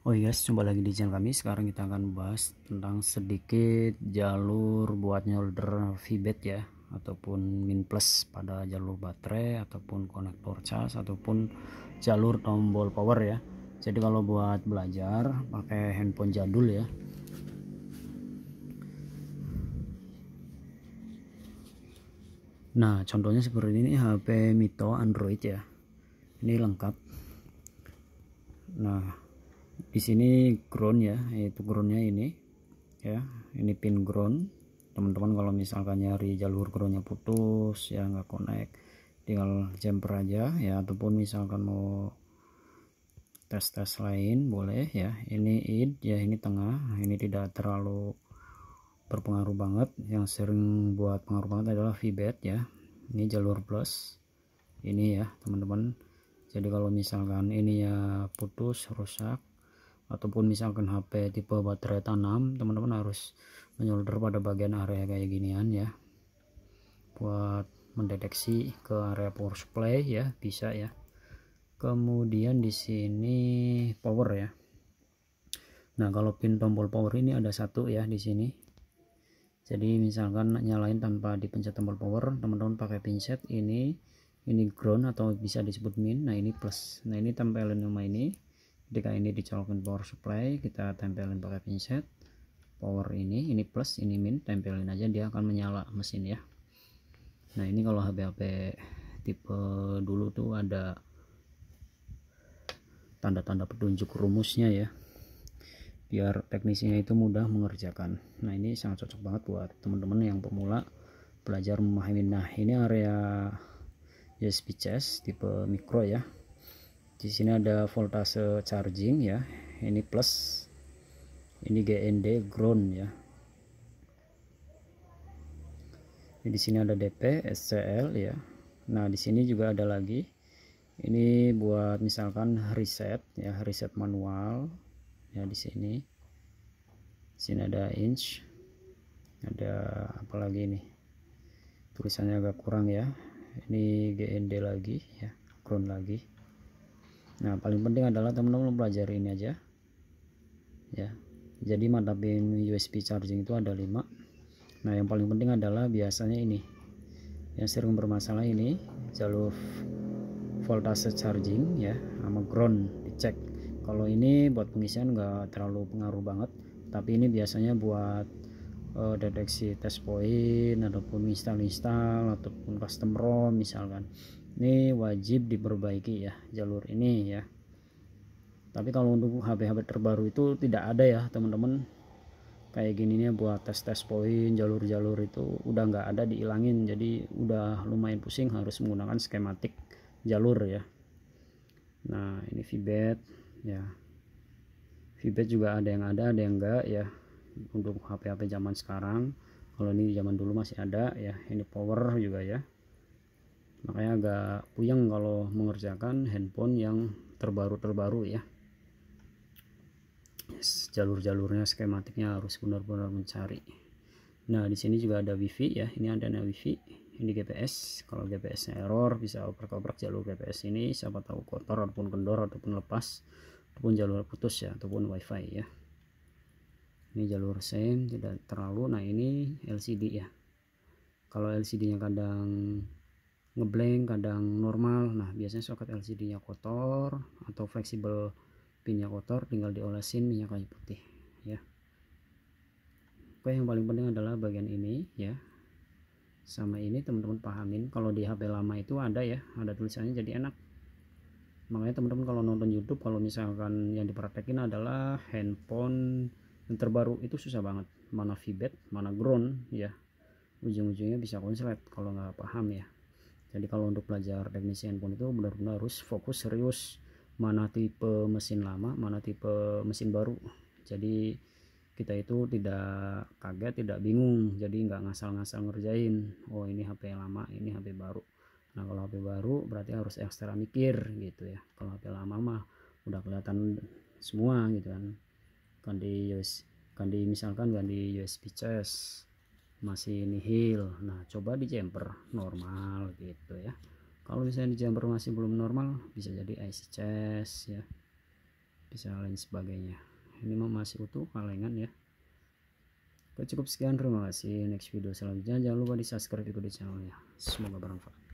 Oh iya, yes, coba lagi di channel kami. Sekarang kita akan bahas tentang sedikit jalur buat nyolder VBAT ya, ataupun min plus pada jalur baterai ataupun konektor cas ataupun jalur tombol power ya. Jadi kalau buat belajar pakai handphone jadul ya. Nah, contohnya seperti ini HP Mito Android ya. Ini lengkap. Nah, di sini ground ya yaitu groundnya ini ya. Ini pin ground. Teman-teman kalau misalkan nyari jalur groundnya putus ya nggak connect tinggal jumper aja ya. Ataupun misalkan mau tes-tes lain boleh ya. Ini id ya ini tengah. Ini tidak terlalu berpengaruh banget. Yang sering buat pengaruh banget adalah VBAT ya. Ini jalur plus ini ya teman-teman. Jadi kalau misalkan ini ya putus rusak ataupun misalkan HP tipe baterai tanam teman-teman harus menyolder pada bagian area kayak ginian ya. Buat mendeteksi ke area power supply ya bisa ya. Kemudian di sini power ya. Nah kalau pin tombol power ini ada satu ya di sini. Jadi misalkan nyalain tanpa dipencet tombol power teman-teman pakai pinset ini ini ground atau bisa disebut min. Nah ini plus. Nah ini tempelin sama ini ketika ini dicolokin power supply kita tempelin pakai pinset. Power ini ini plus ini min tempelin aja dia akan menyala mesin ya. Nah ini kalau HP-HP tipe dulu tuh ada tanda-tanda petunjuk rumusnya ya. Biar teknisinya itu mudah mengerjakan. Nah ini sangat cocok banget buat teman-teman yang pemula belajar memahami. Nah ini area USB chest tipe mikro ya di sini ada voltase charging ya. Ini plus ini GND ground ya. Di sini ada DP SCL ya. Nah di sini juga ada lagi. Ini buat misalkan reset ya reset manual ya di sini. Sini ada inch ada apa lagi ini? Tulisannya agak kurang ya. Ini GND lagi ya ground lagi nah paling penting adalah teman-teman belajar ini aja. Ya. Jadi mata pin USB charging itu ada 5 nah yang paling penting adalah biasanya ini. Yang sering bermasalah ini jalur voltase charging ya sama ground dicek. Kalau ini buat pengisian enggak terlalu pengaruh banget tapi ini biasanya buat uh, deteksi test point ataupun install-install ataupun custom ROM misalkan ini wajib diperbaiki ya jalur ini ya. Tapi kalau untuk HP-HP terbaru itu tidak ada ya teman-teman. Kayak gini nih buat tes-tes poin jalur-jalur itu udah nggak ada dihilangin jadi udah lumayan pusing harus menggunakan skematik jalur ya. Nah ini VBAT ya. VBAT juga ada yang ada ada yang enggak ya untuk HP-HP zaman sekarang. Kalau ini zaman dulu masih ada ya ini power juga ya makanya agak puyeng kalau mengerjakan handphone yang terbaru-terbaru ya. Jalur-jalurnya skematiknya harus benar-benar mencari. Nah di sini juga ada wifi ya. Ini ada wifi ini GPS kalau GPS error bisa oper-oper jalur GPS ini. Siapa tahu kotor ataupun kendor ataupun lepas ataupun jalur putus ya ataupun wifi ya. Ini jalur same tidak terlalu. Nah ini LCD ya. Kalau LCD nya kadang ngeblank kadang normal. Nah biasanya soket LCD nya kotor atau fleksibel pinnya kotor tinggal diolesin minyak kayu putih ya. Oke yang paling penting adalah bagian ini ya. Sama ini teman-teman pahamin kalau di HP lama itu ada ya. Ada tulisannya jadi enak. Makanya teman-teman kalau nonton YouTube kalau misalkan yang diperhatikan adalah handphone yang terbaru itu susah banget. Mana VBAT mana ground ya. Ujung-ujungnya bisa konslet kalau nggak paham ya jadi kalau untuk belajar teknisi handphone itu benar-benar harus fokus serius. Mana tipe mesin lama mana tipe mesin baru. Jadi kita itu tidak kaget tidak bingung. Jadi nggak ngasal-ngasal ngerjain. Oh ini HP lama ini HP baru. Nah kalau HP baru berarti harus ekstra mikir gitu ya. Kalau HP lama mah udah kelihatan semua gitu kan. Di US di misalkan kan di USB chest masih nihil nah coba di jumper normal gitu ya. Kalau misalnya di jumper masih belum normal bisa jadi IC chest ya. Bisa lain sebagainya. Ini masih utuh kalengan ya. Oke, cukup sekian. Terima kasih. Next video selanjutnya. Jangan lupa di subscribe di channelnya. Semoga bermanfaat